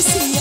see.